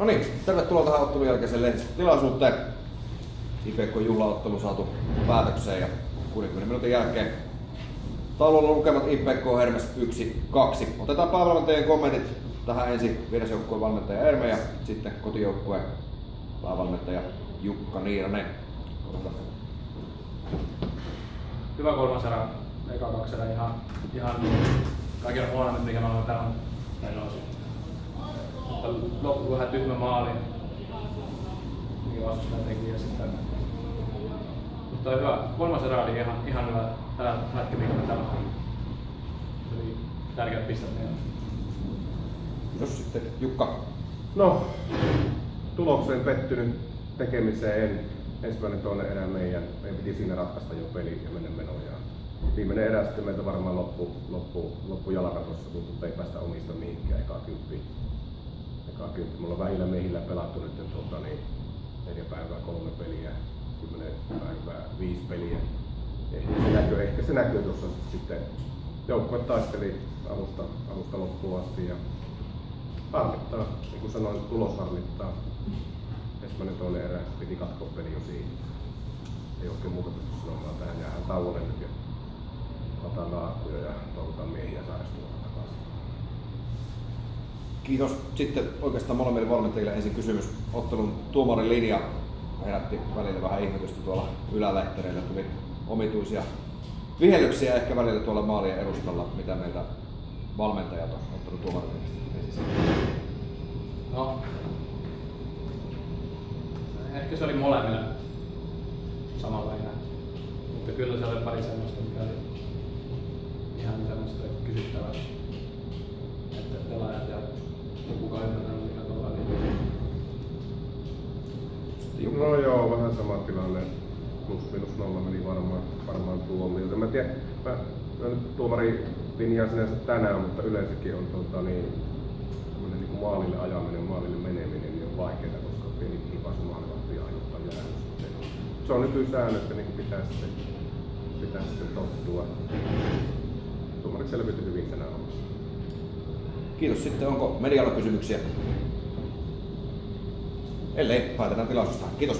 No niin, tervetuloa tähän ottelun jälkeiseen lehdistötilaisuuteen. IPK juhlaottelu saatu päätökseen ja 60 minuutin jälkeen taululla lukemat IPK Hermes 1-2. Otetaan päävalmentajien kommentit tähän ensin vierasjoukkueen valmentaja Erme ja sitten kotijoukkueen päävalmentaja Jukka Niiranen. Hyvä kolmas erä, eka kaksi ihan, ihan kaiken huonommat, mikä me ollaan täällä menossa. Mutta loppu vähän tyhmä maali, mikä vastustaja teki ja sitten mutta hyvä. Kolmas erä oli ihan, ihan hyvä tällä me täällä Eli tärkeät pistet meillä. Kiitos sitten Jukka. No, tulokseen pettynyt tekemiseen en. Ensimmäinen toinen erä meidän, meidän piti siinä ratkaista jo peli ja mennä menoon. Ja viimeinen erä sitten meiltä varmaan loppu, loppu, loppu jalkatossa, kun ei päästä omista mihinkään eka kymppi. Eka kymppi. Mulla on vähillä miehillä pelattu nyt tuota, niin neljä päivää, kolme peliä, kymmenen päivää, viisi peliä. Ehkä se näkyy, ehkä se näkyy tuossa sitten. Joukkue taisteli alusta, alusta loppuun asti ja harmittaa, niin kuin sanoin, tulos harmittaa. Ensimmäinen toinen erä piti katkoa peli jo siinä. Ei oikein muuta pysty sanomaan tähän, jäähän tauolle nyt ja otetaan laakkuja ja toivotaan miehiä sairastumaan. Kiitos. Sitten oikeastaan molemmille valmentajille ensin kysymys. Ottelun tuomarin linja herätti välillä vähän ihmetystä tuolla ylälehtereillä. Tuli omituisia vihellyksiä ehkä välillä tuolla maalien edustalla. Mitä meiltä valmentajat on ottanut tuomarin linjasta? No, ehkä se oli molemmille samanlainen. Mutta kyllä se oli pari semmoista, mikä oli ihan semmoista kysyttävää. No joo, vähän sama tilanne. Plus minus nolla meni varmaan, varmaan tuomioon. Mä tiedän, mä, mä nyt tuomari linjaa sinänsä tänään, mutta yleensäkin on tota, niin, niin kuin maalille ajaminen, maalille meneminen niin on vaikeaa, koska pieni kipasu maalivahti aiheuttaa jäännöstä. Se on nykysäännöt ja niin pitää sitten, pitää sitten tottua. Tuomarit selviytyi hyvin tänään omasta. Kiitos. Sitten onko medialla kysymyksiä? Ellei, päätetään tilaisuudesta. Kiitos.